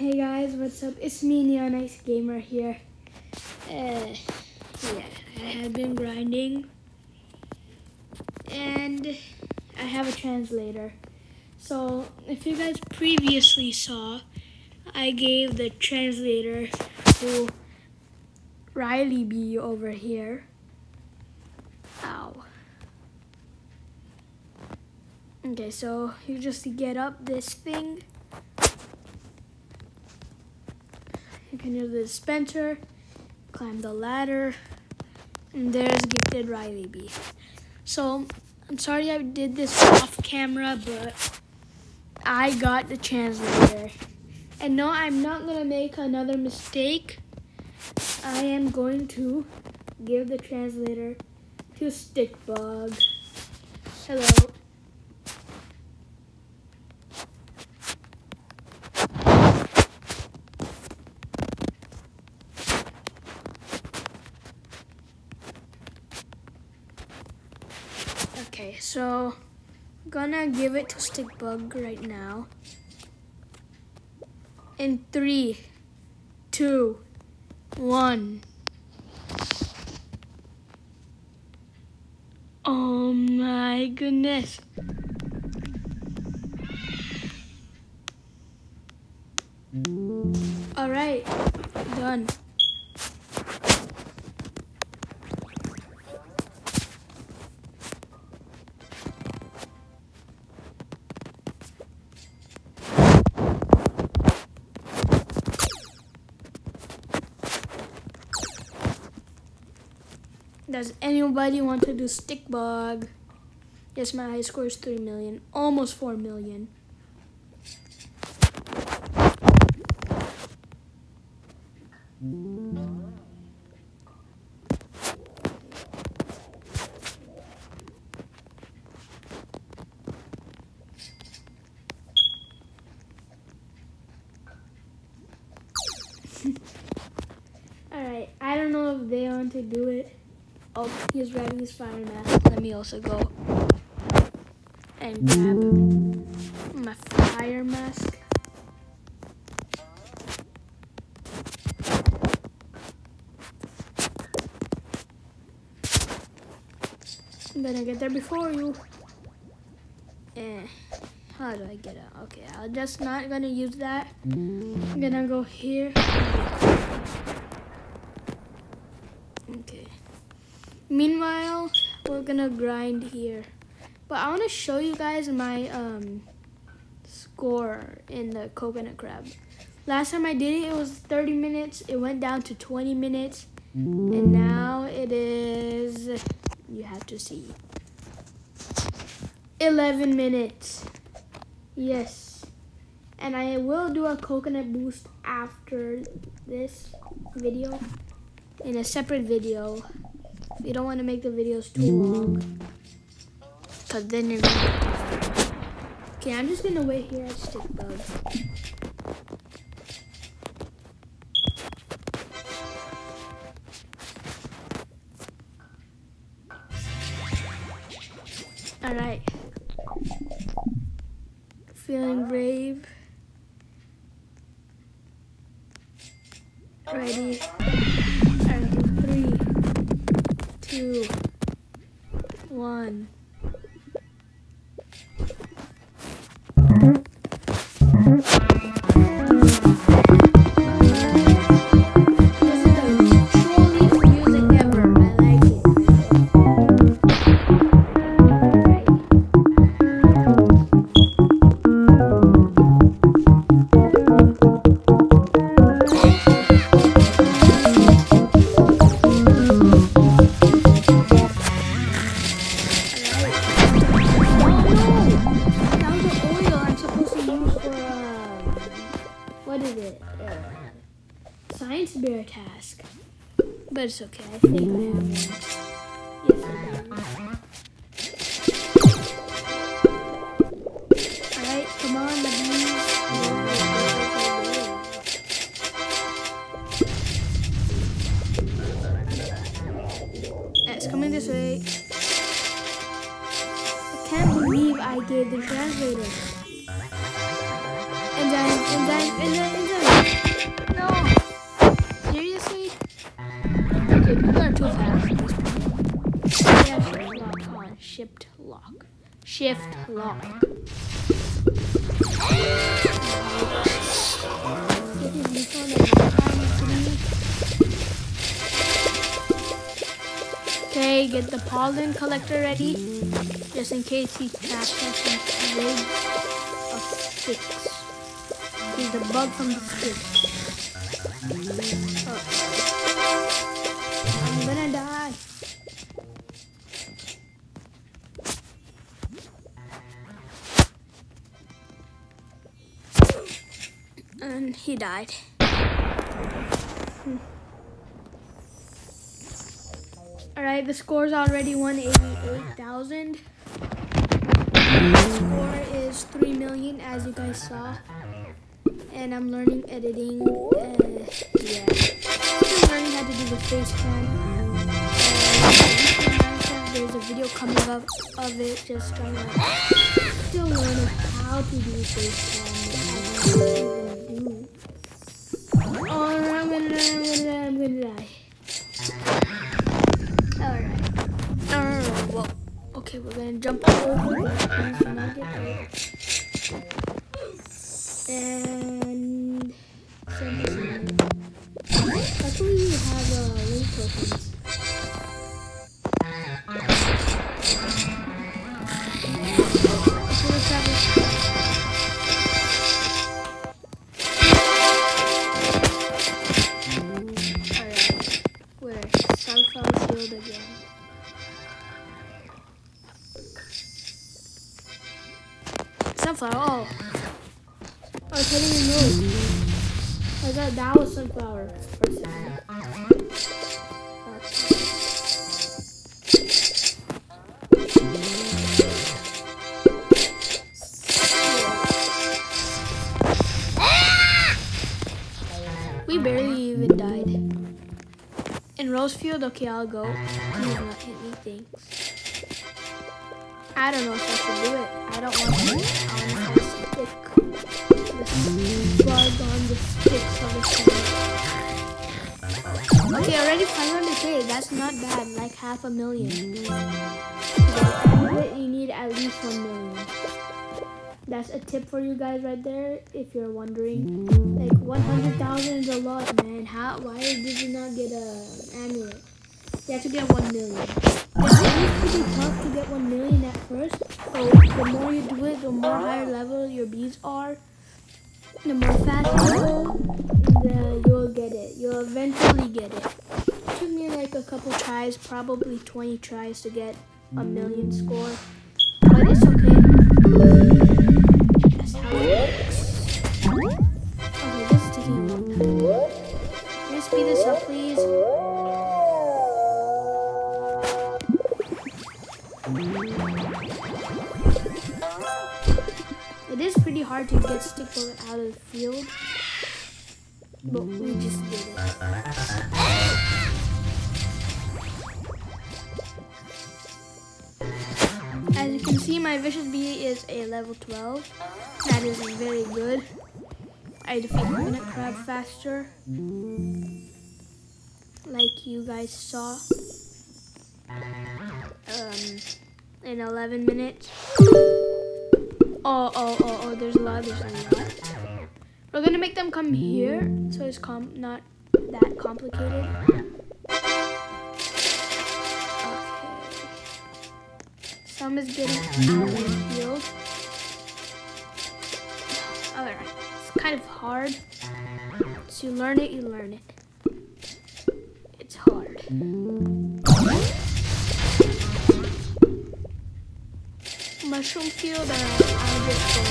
Hey guys, what's up? It's me, Neonice Gamer here. Uh, yeah, I have been grinding, and I have a translator. So, if you guys previously saw, I gave the translator to Riley Bee over here. Ow. Okay, so you just get up this thing. Can the dispenser, climb the ladder, and there's gifted Riley Bee. So I'm sorry I did this off camera, but I got the translator. And no, I'm not gonna make another mistake. I am going to give the translator to Stickbug. Hello. Okay, so I'm gonna give it to Stickbug right now. In three, two, one. Oh my goodness. All right, done. Does anybody want to do stick bug? Yes, my high score is 3 million, almost 4 million. Alright, I don't know if they want to do it. Oh, he's grabbing his fire mask. Let me also go and grab my fire mask. I'm gonna get there before you. Eh, how do I get out? Okay, I'm just not gonna use that. I'm gonna go here. Okay. Meanwhile, we're gonna grind here. But I wanna show you guys my um, score in the coconut crab. Last time I did it, it was 30 minutes. It went down to 20 minutes. And now it is, you have to see, 11 minutes. Yes. And I will do a coconut boost after this video in a separate video. You don't want to make the videos too long. Cause then you're gonna... Okay, I'm just gonna wait here at Stick Bug. Alright. Feeling brave. Ready. Two, one. Okay, get the pollen collector ready, just in case he traps catches some legs of sticks. He's the bug from the stick. Oh. And he died. Hmm. Alright, the score's already 188,000. The score is 3 million, as you guys saw. And I'm learning editing. Uh, yeah. I'm learning how to do the face cam. Uh, there's a video coming up of it, just trying to still learning how to do face cam. Oh, In Rosefield, okay, I'll go. Please not hit me, thanks. I don't know if I should do it. I don't want to on the stick. The bug on the the. Okay, already 500k. That's not bad. Like half a million. But you need at least 1 million. That's a tip for you guys right there, if you're wondering. Mm. Like 100,000 is a lot, man. How? Why did you not get a amulet? You have to get 1 million. Yeah, it is pretty tough to get 1 million at first. So the more you do it, the more higher level your bees are. The more fast you go, the you'll get it. You'll eventually get it. It took me like a couple tries, probably 20 tries to get a million score. But it's okay. Okay, this is taking a long time. Can you speed this up, please? It is pretty hard to get stick out of the field, but we just did it. Can see, my vicious bee is a level 12. That is very good. I defeat minute crab faster, like you guys saw. Um, in 11 minutes. Oh, oh, oh, oh, there's a lot, there's a lot. We're gonna make them come here, so it's com not that complicated. Out the field. It's kind of hard. So you learn it, you learn it. It's hard. Mushroom field, uh, I'll just go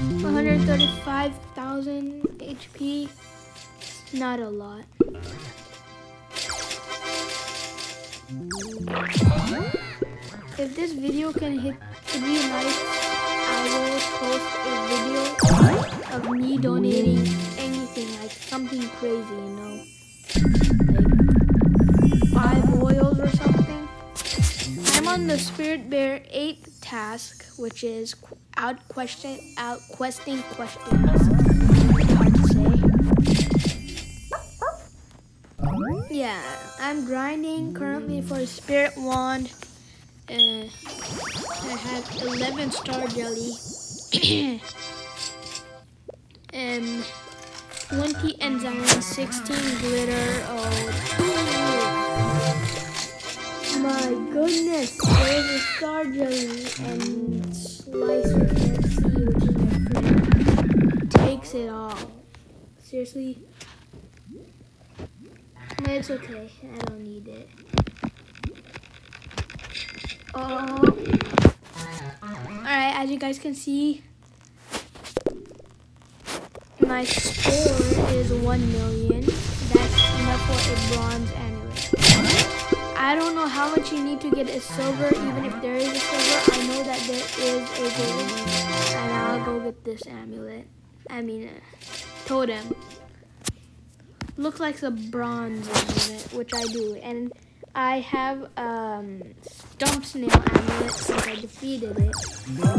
and do 135,000 HP. Not a lot. If this video can hit 3 likes, I will post a video of me donating anything, like something crazy, you know? Like 5 oils or something. I'm on the Spirit Bear 8 task, which is out question out questing questions. Yeah, I'm grinding currently for Spirit Wand. Uh, I have 11 Star Jelly. and 20 enzyme, 16 glitter. Oh, my goodness, there's a Star Jelly and which is my. Takes it all. Seriously? It's okay. I don't need it. Oh. Alright, as you guys can see, my score is 1 million. That's enough for a bronze amulet. I don't know how much you need to get a silver, even if there is a silver. I know that there is a gold, and I'll go get this amulet. I mean, uh, totem. Looks like a bronze amulet, which I do. And I have um, Stump Snail amulet since I defeated it.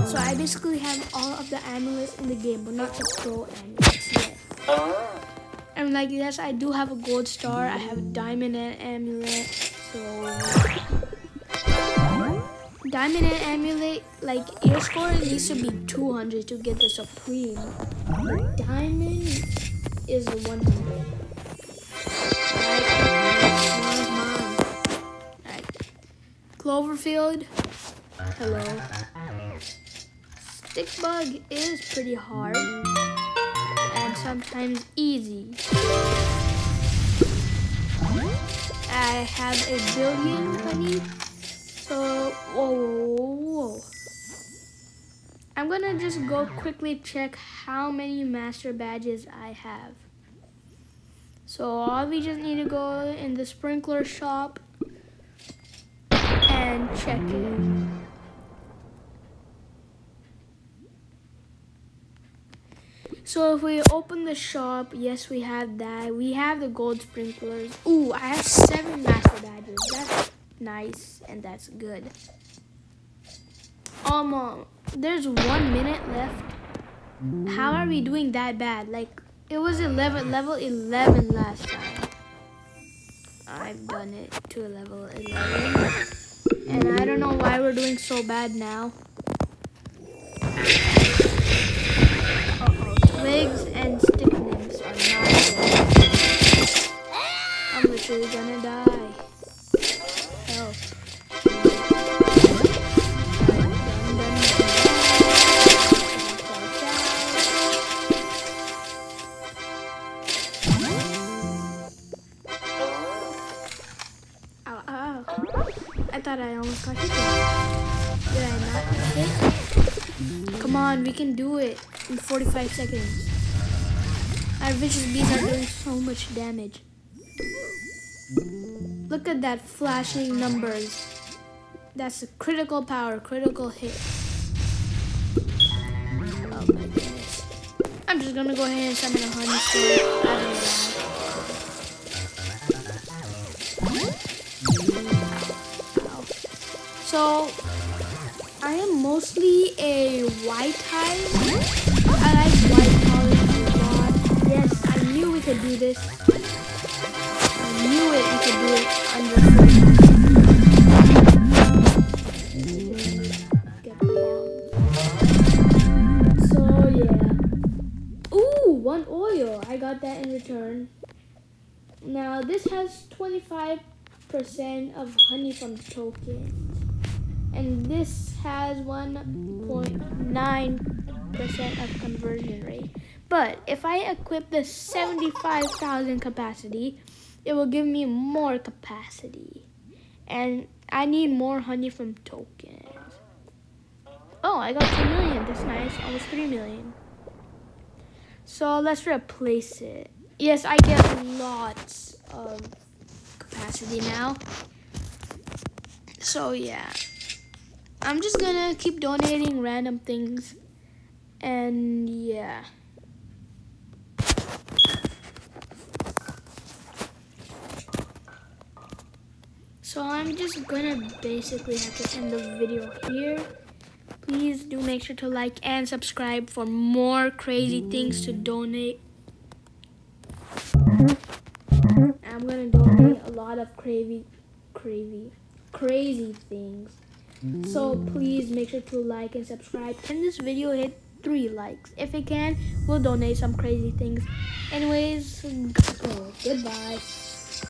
So I basically have all of the amulets in the game, but not the pro amulets yet. And like yes, I do have a gold star. I have a diamond and amulet. So diamond and amulet, like your score needs to be 200 to get the supreme. Diamond is 100. Cloverfield. Hello. Stick bug is pretty hard and sometimes easy. I have a billion honey. So, whoa, whoa, whoa. I'm gonna just go quickly check how many master badges I have. So all we just need to go in the sprinkler shop and check it. So if we open the shop, yes, we have that. We have the gold sprinklers. Ooh, I have seven master badges. That's nice and that's good. Um, there's one minute left. How are we doing that bad? Like, it was 11, level 11 last time. I've done it to level 11. And I don't know why we're doing so bad now. Twigs and stick nymphs are not good. I'm literally gonna die. We can do it in 45 seconds. Our vicious bees are doing so much damage. Look at that flashing numbers. That's a critical power, critical hit. Oh my goodness. I'm just gonna go ahead and summon a honey. Ow. So, I am mostly a white type. I like white colors a lot. Yes, I knew we could do this. I knew it, we could do it under. So, yeah. Ooh, one oil. I got that in return. Now, this has 25% of honey from the tokens and this has 1.9% of conversion rate. But if I equip the 75,000 capacity, it will give me more capacity. And I need more honey from tokens. Oh, I got 2 million. That's nice. Almost 3 million. So let's replace it. Yes, I get lots of capacity now. So yeah. I'm just gonna keep donating random things. And yeah. So I'm just gonna basically have to end the video here. Please do make sure to like and subscribe for more crazy things to donate. I'm gonna donate a lot of crazy, crazy, crazy things. So please make sure to like and subscribe. Can this video hit three likes? If it can, we'll donate some crazy things. Anyways, go. Goodbye.